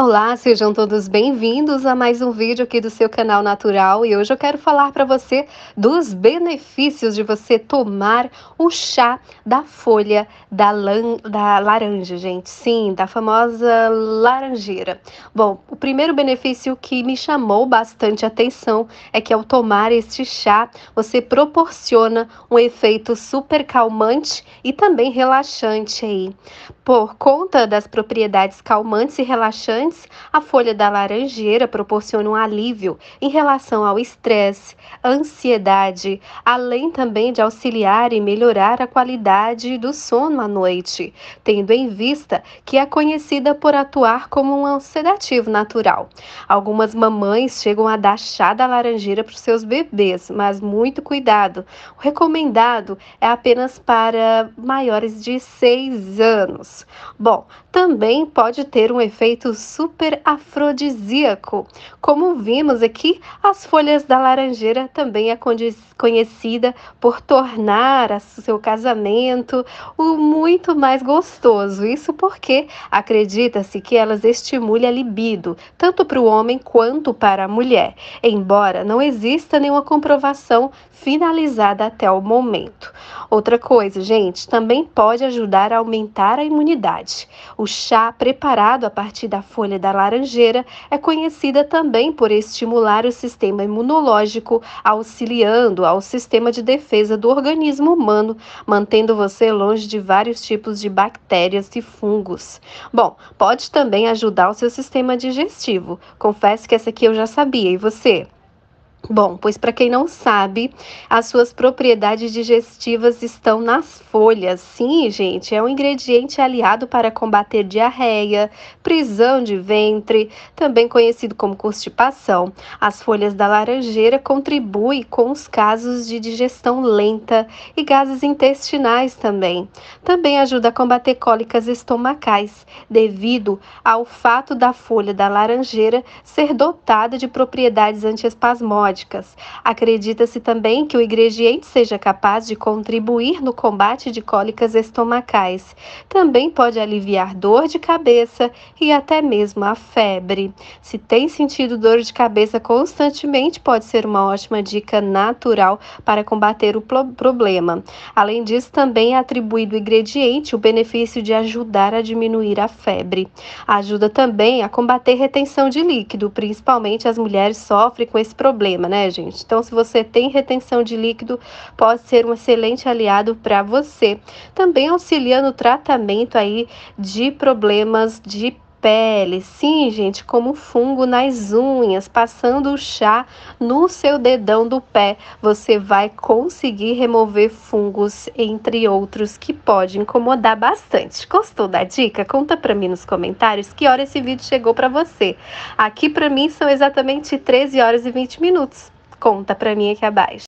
Olá, sejam todos bem-vindos a mais um vídeo aqui do seu canal Natural e hoje eu quero falar para você dos benefícios de você tomar o chá da folha da, lan da laranja, gente. Sim, da famosa laranjeira. Bom, o primeiro benefício que me chamou bastante atenção é que ao tomar este chá, você proporciona um efeito super calmante e também relaxante aí. Por conta das propriedades calmantes e relaxantes, a folha da laranjeira proporciona um alívio em relação ao estresse, ansiedade, além também de auxiliar e melhorar a qualidade do sono à noite, tendo em vista que é conhecida por atuar como um sedativo natural. Algumas mamães chegam a dar chá da laranjeira para os seus bebês, mas muito cuidado. O recomendado é apenas para maiores de 6 anos. Bom, também pode ter um efeito super afrodisíaco. Como vimos aqui, as folhas da laranjeira também é conhecida por tornar o seu casamento o muito mais gostoso. Isso porque acredita-se que elas estimulam a libido, tanto para o homem quanto para a mulher, embora não exista nenhuma comprovação finalizada até o momento. Outra coisa, gente, também pode ajudar a aumentar a imunidade. O chá preparado a partir da folha da laranjeira é conhecida também por estimular o sistema imunológico, auxiliando ao sistema de defesa do organismo humano, mantendo você longe de vários tipos de bactérias e fungos. Bom, pode também ajudar o seu sistema digestivo. Confesso que essa aqui eu já sabia, e você? Bom, pois para quem não sabe, as suas propriedades digestivas estão nas folhas. Sim, gente, é um ingrediente aliado para combater diarreia, prisão de ventre, também conhecido como constipação. As folhas da laranjeira contribuem com os casos de digestão lenta e gases intestinais também. Também ajuda a combater cólicas estomacais, devido ao fato da folha da laranjeira ser dotada de propriedades antiespasmódicas Acredita-se também que o ingrediente seja capaz de contribuir no combate de cólicas estomacais. Também pode aliviar dor de cabeça e até mesmo a febre. Se tem sentido dor de cabeça constantemente, pode ser uma ótima dica natural para combater o problema. Além disso, também é atribuído o ingrediente o benefício de ajudar a diminuir a febre. Ajuda também a combater retenção de líquido, principalmente as mulheres sofrem com esse problema né, gente? Então, se você tem retenção de líquido, pode ser um excelente aliado para você. Também auxilia no tratamento aí de problemas de pele. Sim, gente, como fungo nas unhas, passando o chá no seu dedão do pé, você vai conseguir remover fungos, entre outros, que pode incomodar bastante. Gostou da dica? Conta para mim nos comentários que hora esse vídeo chegou para você. Aqui para mim são exatamente 13 horas e 20 minutos. Conta para mim aqui abaixo.